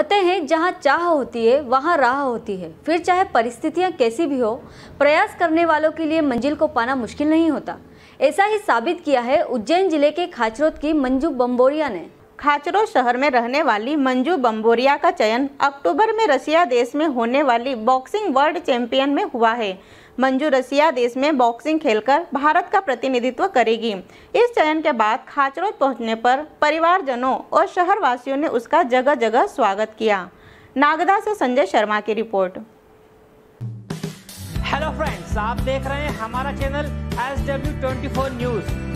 कहते हैं, जहाँ चाह होती है, वहाँ राह होती है। फिर चाहे परिस्थितियाँ कैसी भी हो, प्रयास करने वालों के लिए मंजिल को पाना मुश्किल नहीं होता। ऐसा ही साबित किया है उज्जैन ज़िले के खाचरोद की मंजू बम्बोरिया ने। खाचरो शहर में रहने वाली मंजू बम्बोरिया का चयन अक्टूबर में रसिया देश में होने वाली बॉक्सिंग वर्ल्ड चैंपियन में हुआ है। मंजू रसिया देश में बॉक्सिंग खेलकर भारत का प्रतिनिधित्व करेगी। इस चयन के बाद खाचरोद पहुँचने पर परिवारजनों और शहरवासियों ने उसका जगह जगह स्वागत किया। नागदा से संजय शर्मा की रिपोर्ट। हेलो फ्रेंड्स आप देख रहे हैं हमारा channel S W twenty four news